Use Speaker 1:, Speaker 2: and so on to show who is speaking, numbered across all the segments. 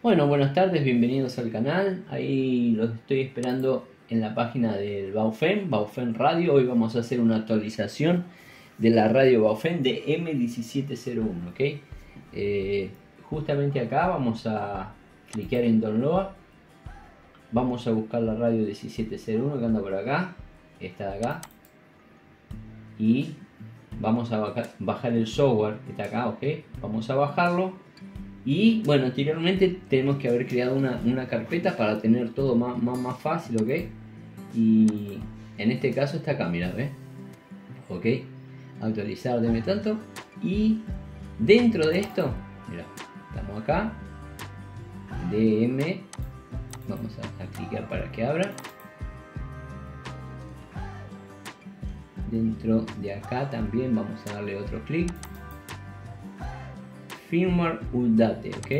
Speaker 1: Bueno, buenas tardes, bienvenidos al canal. Ahí los estoy esperando en la página del Baufen, Baufen Radio. Hoy vamos a hacer una actualización de la radio Baufen de M1701, ¿ok? Eh, justamente acá vamos a cliquear en Download. Vamos a buscar la radio 1701 que anda por acá. Esta de acá. Y vamos a bajar el software que está acá, ¿ok? Vamos a bajarlo y bueno, anteriormente tenemos que haber creado una, carpeta para tener todo más, más, más, fácil, ¿ok? Y en este caso está acá, mira, ¿ves? ¿Ok? Actualizar deme tanto. Y dentro de esto, mira, estamos acá. DM. Vamos a, a clicar para que abra. Dentro de acá también vamos a darle otro clic firmware update, ok.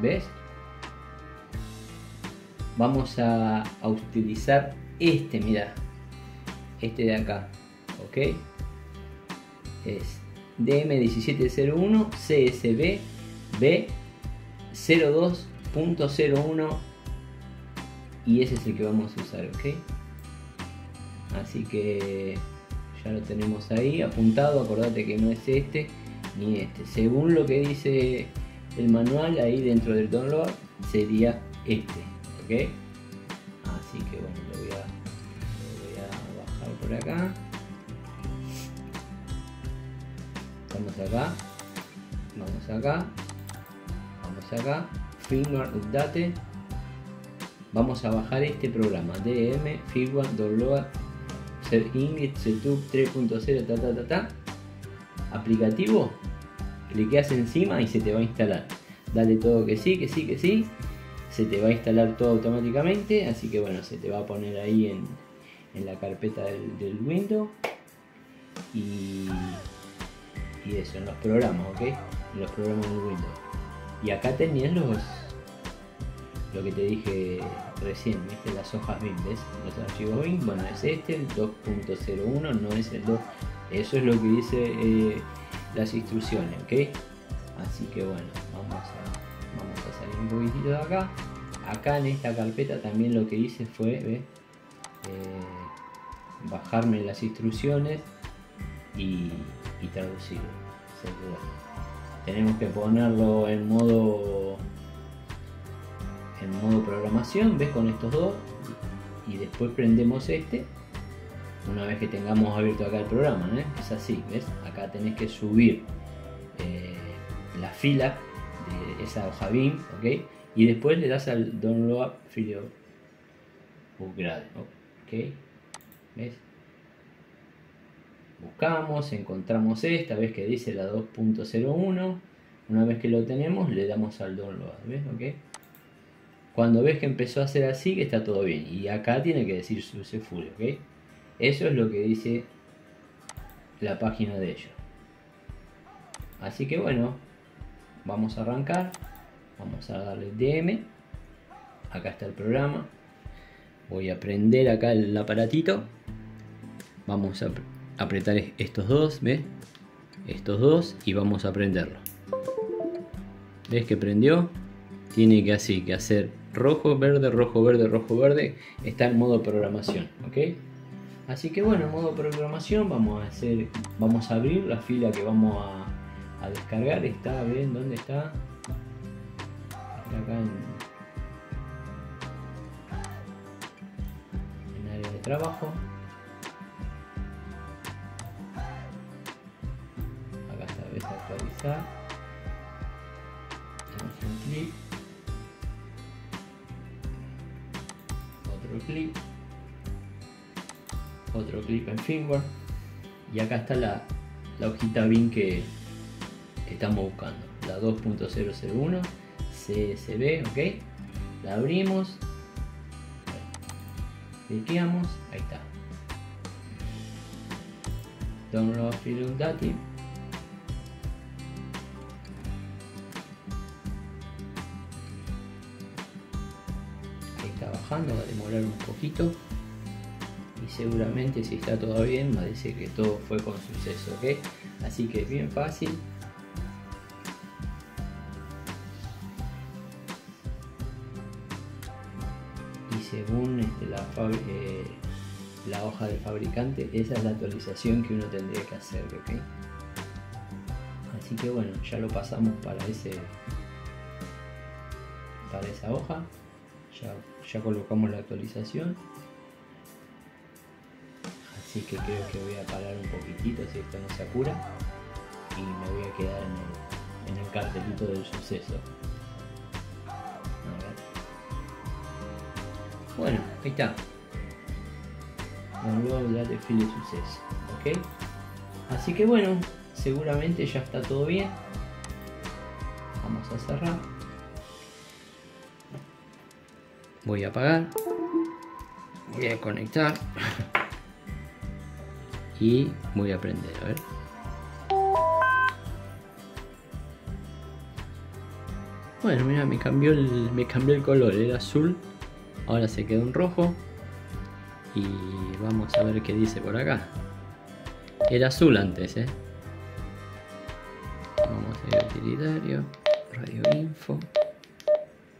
Speaker 1: ¿Ves? Vamos a, utilizar este, mira, este de acá, ok. Es DM1701 CSB B02.01 y ese es el que vamos a usar, ok. Así que ya lo tenemos ahí apuntado, acordate que no es este ni este. Según lo que dice el manual ahí dentro del download, sería este. ¿Ok? Así que bueno, lo voy a, voy a bajar por acá. Estamos acá. Vamos acá. Vamos acá. Firmware Update. Vamos a bajar este programa. DM Firmware Download Ser English Setup 3.0 ta ta ta ta aplicativo cliqueas encima y se te va a instalar. Dale todo que sí, que sí, que sí. Se te va a instalar todo automáticamente. Así que bueno, se te va a poner ahí en, la carpeta del, Windows. Y, y, eso, en los programas, ¿ok? En los programas del Windows. Y acá tenías los lo que te dije recién, ¿viste? las hojas BIM, ¿ves? Los archivos BIM, bueno, es este, el 2.01, no es el 2. Eso es lo que dice eh, las instrucciones, ¿ok? Así que bueno, vamos a, vamos a salir un poquitito de acá. Acá en esta carpeta también lo que hice fue eh, bajarme las instrucciones y, y traducirlo. tenemos que ponerlo en modo en modo programación, ves con estos dos y después prendemos este una vez que tengamos abierto acá el programa, es así, ¿ves? Acá tenés que subir eh, la fila de esa hoja BIM, ¿ok? Y después le das al Download Video Upgrade, ¿ok? ¿Ves? Buscamos, encontramos esta, ves que dice la 2.01. Una vez que lo tenemos, le damos al download, ¿ves? ¿Ok? Cuando ves que empezó a hacer así, que está todo bien. Y acá tiene que decir SUSE full, ¿ok? Eso es lo que dice la página de ellos. Así que bueno, vamos a arrancar. Vamos a darle DM. Acá está el programa. Voy a prender acá el aparatito. Vamos a apretar estos dos, ¿ves? Estos dos y vamos a prenderlo. ¿Ves que prendió? Tiene que así, que hacer rojo, verde, rojo, verde, rojo, verde. Está en modo programación, ¿ok? Así que bueno, en modo programación vamos a hacer, vamos a abrir la fila que vamos a, descargar. Está, ven dónde está. Está acá en, en área de trabajo. Acá está, ves actualizar. Damos un clic. Otro clic otro clic en firmware. Y acá está la, hojita BIM que, estamos buscando, la 2.001 CSB, ok, la abrimos, cliqueamos, ahí está, download film data ahí está bajando, va a demorar un poquito seguramente si está todo bien nos dice que todo fue con suceso, ¿ok? Así que es bien fácil. Y según este, la, eh, la hoja del fabricante, esa es la actualización que uno tendría que hacer, ¿ok? Así que bueno, ya lo pasamos para ese para esa hoja. Ya, ya colocamos la actualización Así que creo que voy a parar un poquitito si esto no se apura. Y me voy a quedar en el, en el cartelito del suceso. Bueno, ahí está. Download la de file suceso. ¿Ok? Así que bueno, seguramente ya está todo bien. Vamos a cerrar. Voy a apagar. Voy a conectar. Y voy a prender, a ver. Bueno, mira, me cambió el, me cambió el color, era azul Ahora se quedó en rojo. Y vamos a ver qué dice por acá. Era azul antes, ¿eh? Vamos a ir a utilitario. Radio Info.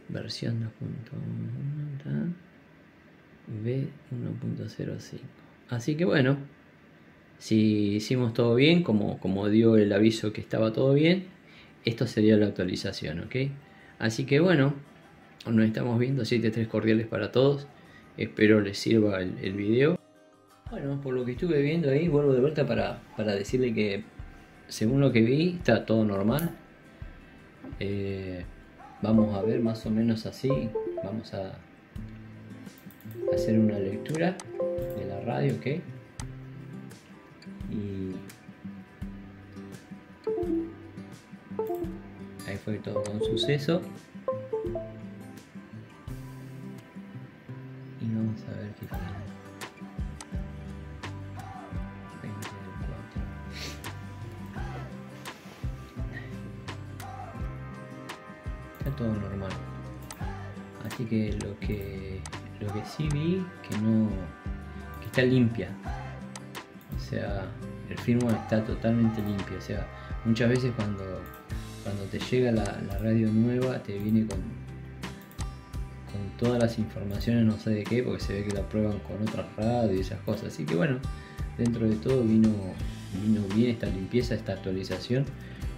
Speaker 1: Versión 2.1. B1.05. Así que bueno. Si hicimos todo bien, como, como dio el aviso que estaba todo bien, esto sería la actualización, ¿ok? Así que bueno, nos estamos viendo, 7-3 cordiales para todos. Espero les sirva el, el, video. Bueno, por lo que estuve viendo ahí, vuelvo de vuelta para, para decirle que según lo que vi, está todo normal. Eh, vamos a ver más o menos así. Vamos a hacer una lectura de la radio, ¿ok? Y ahí fue todo un suceso. todo normal. Así que lo que lo que sí vi que no que está limpia. O sea, el firmware está totalmente limpio. O sea, muchas veces cuando cuando te llega la, radio nueva te viene con con todas las informaciones no sé de qué porque se ve que la prueban con otras radios y esas cosas. Así que bueno, dentro de todo vino vino bien esta limpieza, esta actualización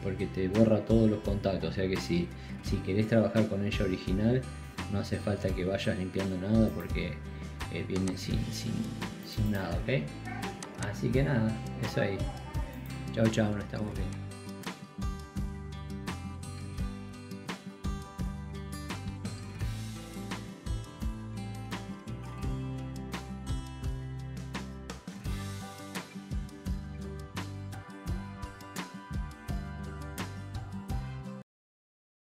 Speaker 1: porque te borra todos los contactos. O sea que si, si querés trabajar con ella original, no hace falta que vayas limpiando nada porque eh, viene sin, sin, sin nada, ¿ok? Así que nada, eso ahí. Chao, chao, nos estamos viendo.